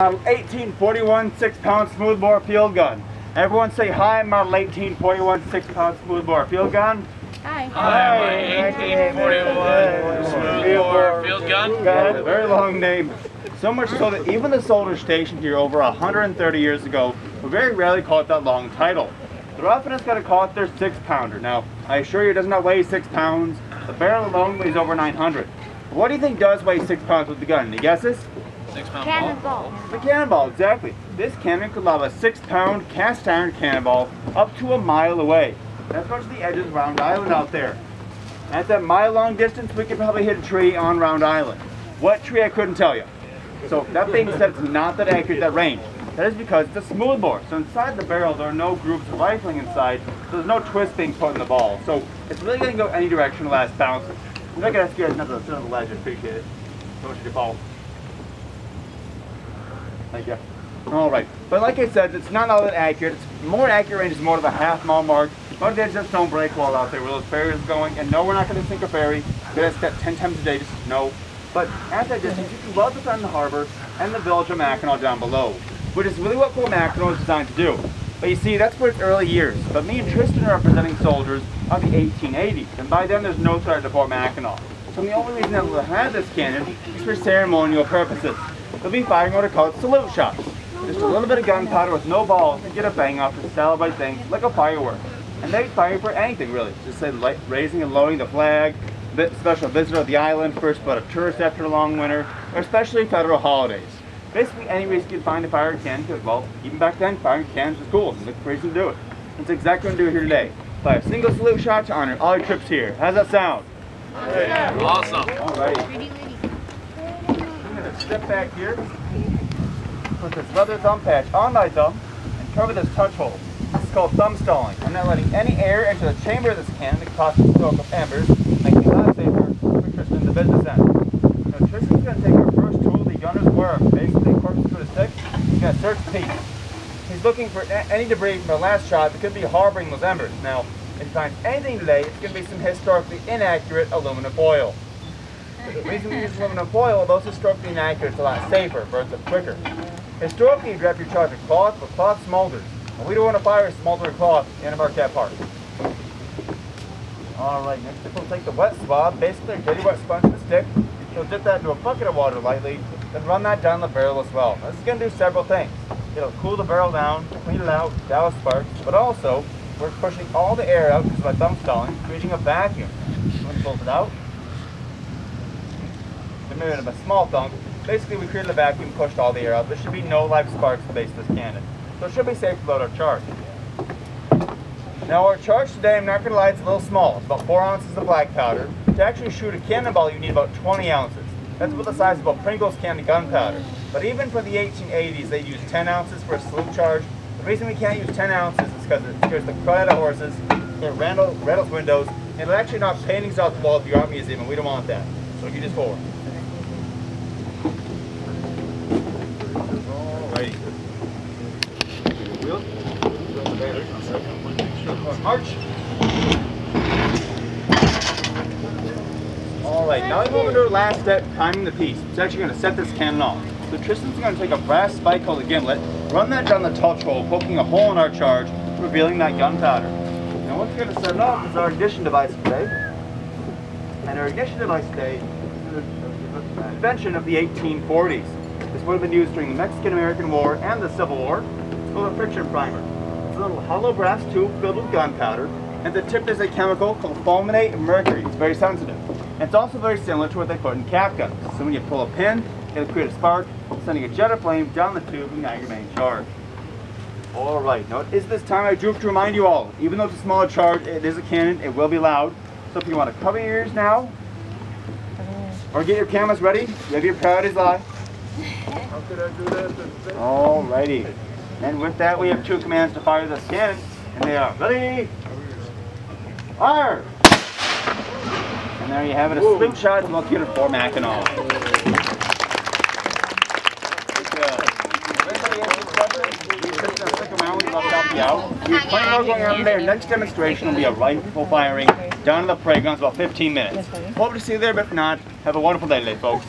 Model 1841 6-pound smoothbore field gun. Everyone say hi, model 1841 6-pound smoothbore field gun. Hi. Hi. 1841 smoothbore field gun. Got a very long name. So much so that even the soldiers stationed here over 130 years ago will very rarely call it that long title. They're often just going to call it their six pounder. Now, I assure you it does not weigh six pounds. The barrel alone weighs over 900. But what do you think does weigh six pounds with the gun? Any guesses? Six pound ball. The cannonball, exactly. This cannon could lob a six pound cast iron cannonball up to a mile away. That's much the edges of Round Island out there. At that mile long distance, we could probably hit a tree on Round Island. What tree, I couldn't tell you. So that being said, it's not that accurate at that range. That is because it's a smoothbore. So inside the barrel, there are no grooves of rifling inside, so there's no twist being put in the ball. So it's really going to go any direction the last bounce. I'm not going to ask you guys another, to sit on the ledge, I appreciate it. So much your ball. Thank you. All right, but like I said, it's not all that accurate. It's more accurate range is more of a half mile mark. But there's just don't break wall out there where those ferries going. And no, we're not going to sink a ferry. We're going to step 10 times a day, just no. But at that distance, you can well defend the harbor and the village of Mackinac down below, which is really what Fort Mackinac was designed to do. But you see, that's for its early years. But me and Tristan are representing soldiers of the 1880s, and by then there's no threat to Fort Mackinac. So the only reason that we'll have this cannon is for ceremonial purposes. We'll be firing what are called salute shots. Just a little bit of gunpowder with no balls to get a bang off to celebrate things like a firework. And they fire for anything really. Just say light, raising and lowering the flag, special visitor of the island, first but a tourist after a long winter, or especially federal holidays. Basically any reason you can find to fire a cannon because, well, even back then, firing cans was cool. It's a reason to do it. That's exactly what I'm doing here today. Fire a single salute shot to honor all your trips here. How's that sound? Awesome. Alrighty. Pretty Step back here, put this leather thumb patch on my thumb, and cover this touch hole. This is called thumb stalling. I'm not letting any air into the chamber of this cannon that could possibly stoke of embers, making it a safer for Tristan, the business end. Now Tristan's gonna take our first tool, the gunner's worm. Basically, according to the stick, he's gonna search the piece. He's looking for any debris from the last shot that could be harboring those embers. Now, if he finds anything today, it's gonna be some historically inaccurate aluminum foil. The reason we use aluminum foil, although it's historically inaccurate, it's a lot safer, burns up quicker. Historically, you wrap your charge with cloth, but cloth smolders. And we don't want to fire a smoldering cloth in a Marquette Park. Alright, next up we'll take the wet swab, basically a dirty wet sponge with a stick. You'll dip that into a bucket of water lightly, then run that down the barrel as well. This is going to do several things. It'll cool the barrel down, clean it out, douse sparks, but also we're pushing all the air out because of my thumb stalling, creating a vacuum. When you pull it out, bit of a small thunk. Basically, we created a vacuum, pushed all the air out. There should be no live sparks the base this cannon. So it should be safe to load our charge. Now our charge today, I'm not going to lie, it's a little small. It's about 4 ounces of black powder. To actually shoot a cannonball, you need about 20 ounces. That's about the size of a Pringles can of gunpowder. But even for the 1880s, they used 10 ounces for a salute charge. The reason we can't use 10 ounces is because it scares the crud out of horses, it rattles, windows, and it'll actually knock paintings off the wall of your art museum, and we don't want that. So you just forward. March. Alright, now we move into our last step, priming the piece. It's actually going to set this cannon off. So Tristan's going to take a brass spike called a gimlet, run that down the touch hole, poking a hole in our charge, revealing that gunpowder. Now what's going to set it off is our ignition device today. And our ignition device today is an invention of the 1840s. This would have been used during the Mexican-American War and the Civil War. It's called a friction primer. A little hollow brass tube filled with gunpowder, and the tip is a chemical called fulminate of mercury. It's very sensitive. And it's also very similar to what they put in cap guns. So when you pull a pin, it'll create a spark, sending a jet of flame down the tube and ignite your main charge. Alright, now it is this time I do have to remind you all, even though it's a smaller charge, it is a cannon, it will be loud. So if you want to cover your ears now, or get your cameras ready, you have your priorities lie. How could I do that? Alrighty. And with that, we have two commands to fire this cannon, and they are ready, fire! And there you have it, a salute shot located at Fort Mackinac. Good job. Everybody has your questions? You just, around, we'd love to help you out. We have plenty more going on there. Next demonstration will be a rifle firing down in the parade grounds, about 15 minutes. Hope to see you there, but if not, have a wonderful day today, folks.